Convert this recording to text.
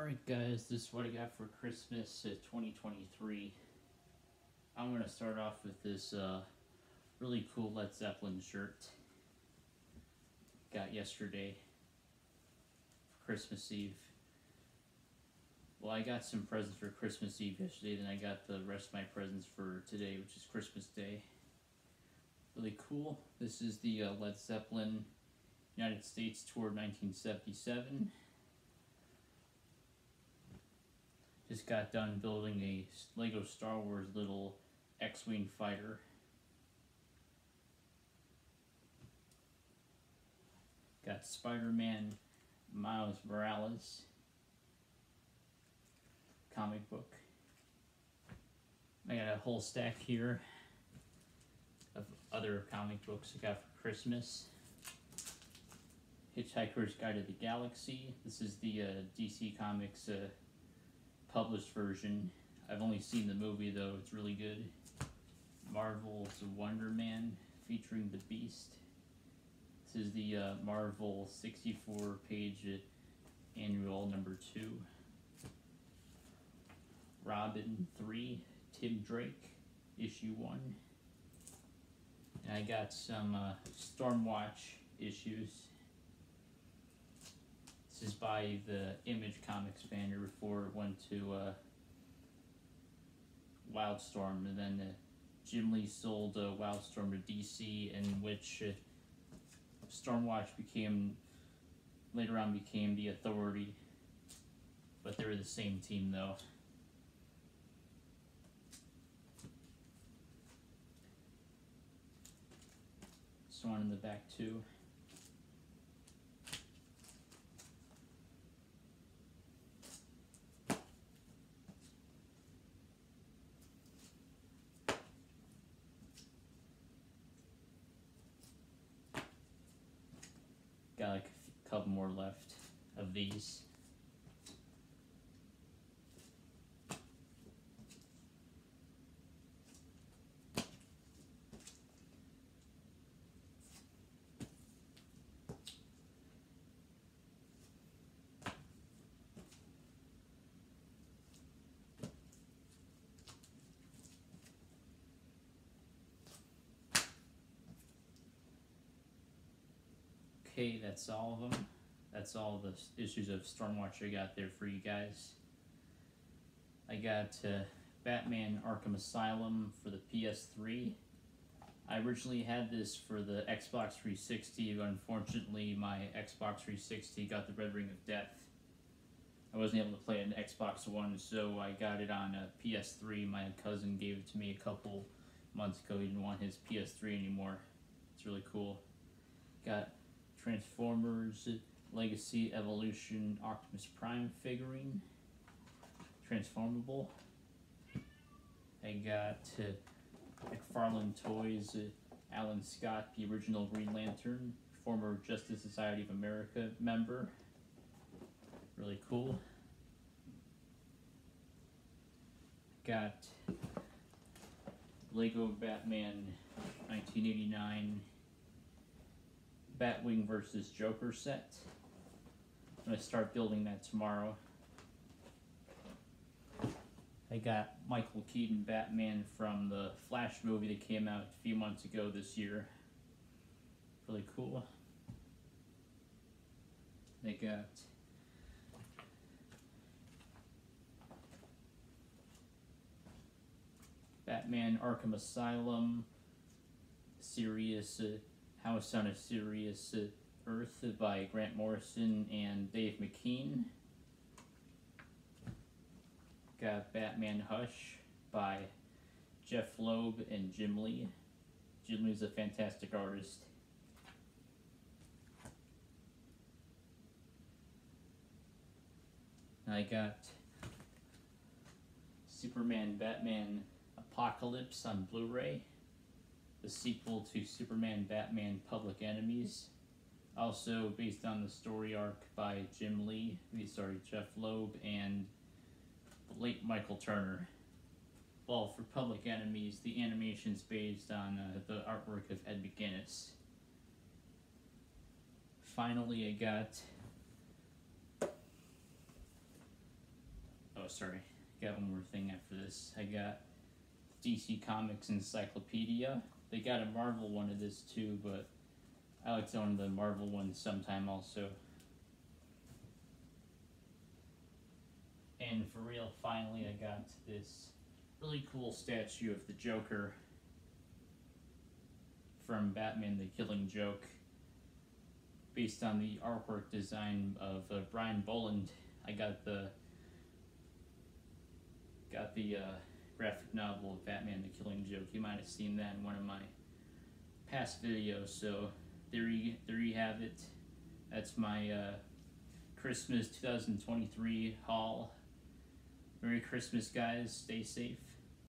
Alright guys, this is what I got for Christmas uh, 2023. I'm going to start off with this uh, really cool Led Zeppelin shirt. Got yesterday, for Christmas Eve. Well, I got some presents for Christmas Eve yesterday, then I got the rest of my presents for today, which is Christmas Day. Really cool. This is the uh, Led Zeppelin United States Tour 1977. Just got done building a Lego Star Wars little X-Wing fighter. Got Spider-Man Miles Morales comic book. I got a whole stack here of other comic books I got for Christmas. Hitchhiker's Guide to the Galaxy. This is the uh, DC Comics uh, published version. I've only seen the movie though, it's really good. Marvel's Wonder Man featuring the Beast. This is the uh, Marvel 64 page annual number 2. Robin 3, Tim Drake, issue 1. And I got some uh, Stormwatch issues. By the Image Comics banner before it went to uh, Wildstorm, and then uh, Jim Lee sold uh, Wildstorm to DC, in which uh, Stormwatch became later on became the Authority, but they were the same team though. This in the back too. Got like a couple more left of these. Okay, that's all of them. That's all the issues of Stormwatch I got there for you guys. I got uh, Batman Arkham Asylum for the PS3. I originally had this for the Xbox 360, but unfortunately my Xbox 360 got the Red Ring of Death. I wasn't able to play it on Xbox One, so I got it on a PS3. My cousin gave it to me a couple months ago. He didn't want his PS3 anymore. It's really cool. Got Transformers Legacy Evolution Optimus Prime figurine. Transformable. I got uh, McFarlane Toys uh, Alan Scott, the original Green Lantern, former Justice Society of America member. Really cool. Got Lego Batman 1989 Batwing versus Joker set. I'm gonna start building that tomorrow. I got Michael Keaton Batman from the Flash movie that came out a few months ago this year. Really cool. They got Batman Arkham Asylum, Serious uh, House on a Serious uh, Earth by Grant Morrison and Dave McKean. Got Batman Hush by Jeph Loeb and Jim Lee. Jim Lee's a fantastic artist. I got Superman Batman Apocalypse on Blu-ray the sequel to Superman Batman Public Enemies. Also based on the story arc by Jim Lee, sorry, Jeph Loeb, and the late Michael Turner. Well, for Public Enemies, the animation's based on uh, the artwork of Ed McGuinness. Finally, I got Oh, sorry. I Got one more thing after this. I got DC Comics Encyclopedia. They got a Marvel one of this too, but I like to own the Marvel one sometime also. And for real, finally, I got this really cool statue of the Joker from Batman the Killing Joke, based on the artwork design of uh, Brian Bolland. I got the got the uh, graphic novel of Batman the Killing Joke. You might have seen that in one of my past videos. So there you there you have it. That's my uh, Christmas 2023 haul. Merry Christmas, guys. Stay safe.